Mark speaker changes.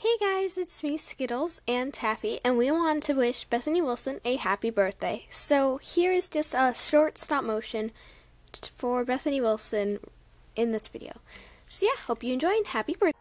Speaker 1: Hey guys, it's me, Skittles, and Taffy, and we want to wish Bethany Wilson a happy birthday. So here is just a short stop motion for Bethany Wilson in this video. So yeah, hope you enjoy and happy birthday.